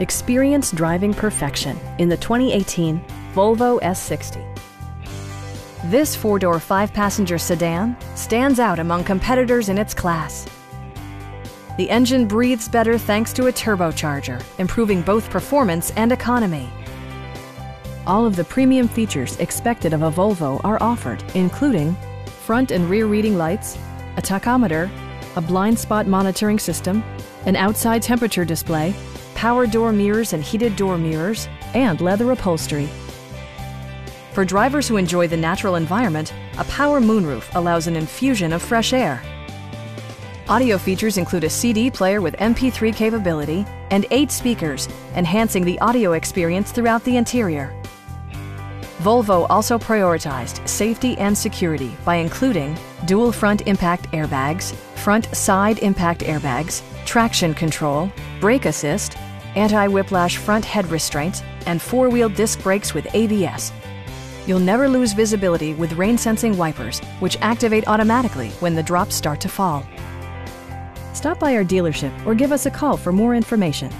Experience driving perfection in the 2018 Volvo S60. This four-door, five-passenger sedan stands out among competitors in its class. The engine breathes better thanks to a turbocharger, improving both performance and economy. All of the premium features expected of a Volvo are offered, including front and rear reading lights, a tachometer, a blind spot monitoring system, an outside temperature display, power door mirrors and heated door mirrors, and leather upholstery. For drivers who enjoy the natural environment, a power moonroof allows an infusion of fresh air. Audio features include a CD player with MP3 capability and eight speakers, enhancing the audio experience throughout the interior. Volvo also prioritized safety and security by including dual front impact airbags, front side impact airbags, traction control, brake assist, anti-whiplash front head restraints, and four-wheel disc brakes with ABS. You'll never lose visibility with rain-sensing wipers, which activate automatically when the drops start to fall. Stop by our dealership or give us a call for more information.